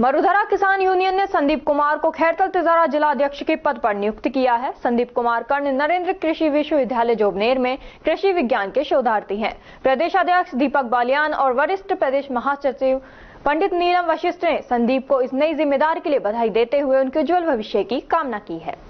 मरुधरा किसान यूनियन ने संदीप कुमार को खैरतल तिजारा जिला अध्यक्ष के पद पर नियुक्त किया है। संदीप कुमार कर्ण नरेंद्र कृषि विश्वविद्यालय जोबनेर में कृषि विज्ञान के शोधार्थी हैं। प्रदेश अध्यक्ष दीपक बालियान और वरिष्ठ प्रदेश महासचिव पंडित नीलम वशिष्ठ ने संदीप को इस नई ज़िम्मेदारी के लिए बधाई देते हुए उनके उज्ज्वल भविष्य की कामना की है।